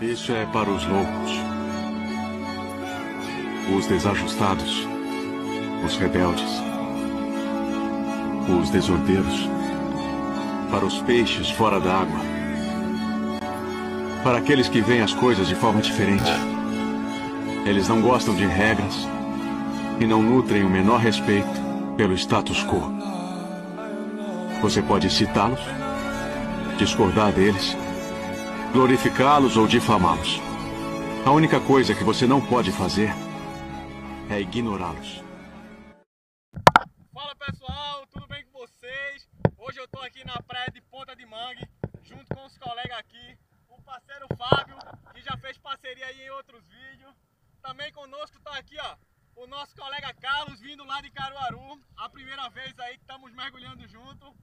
Isso é para os loucos. Os desajustados. Os rebeldes. Os desordeiros. Para os peixes fora da água. Para aqueles que veem as coisas de forma diferente. Eles não gostam de regras e não nutrem o menor respeito pelo status quo. Você pode citá-los, discordar deles, glorificá-los ou difamá-los. A única coisa que você não pode fazer é ignorá-los. Fala pessoal, tudo bem com vocês? Hoje eu tô aqui na praia de Ponta de Mangue, junto com os colegas aqui, o parceiro Fábio, que já fez parceria aí em outros vídeos. Também conosco tá aqui, ó, o nosso colega Carlos, vindo lá de Caruaru, a primeira vez aí que estamos mergulhando junto.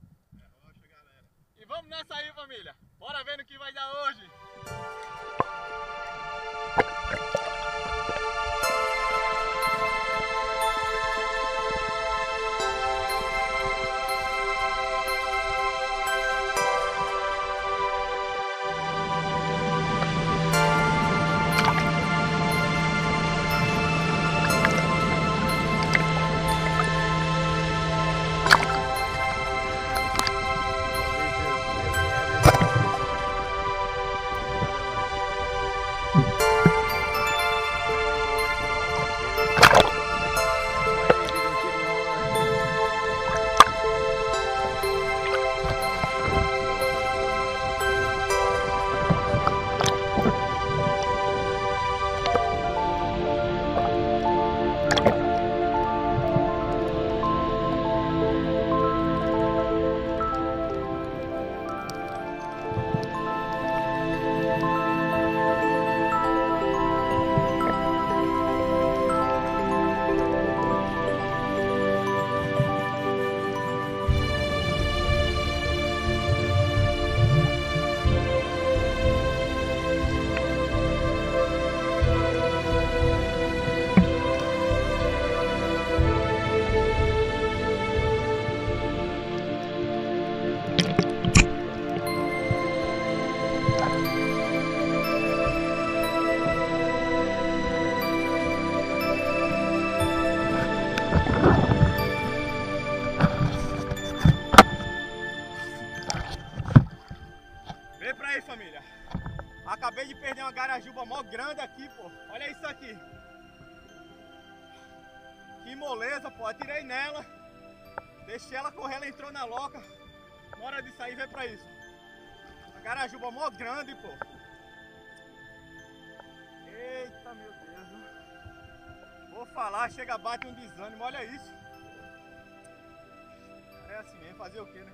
E vamos nessa aí, família. Bora ver no que vai dar hoje. Vem pra aí, família. Acabei de perder uma garajuba mó grande aqui, pô. Olha isso aqui. Que moleza, pô. Atirei nela. Deixei ela correr, ela entrou na loca. Na hora de sair, vem pra isso. A garajuba mó grande, pô. Eita, meu Deus. Vou falar, chega, bate um desânimo. Olha isso. É assim mesmo, fazer o quê, né?